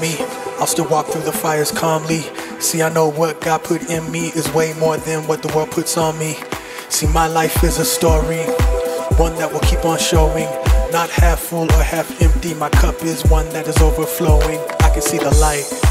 Me, I'll still walk through the fires calmly. See, I know what God put in me is way more than what the world puts on me. See, my life is a story, one that will keep on showing. Not half full or half empty, my cup is one that is overflowing. I can see the light.